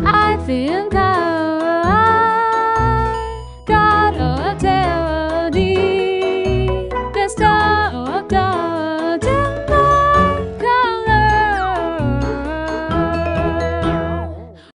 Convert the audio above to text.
I think. down.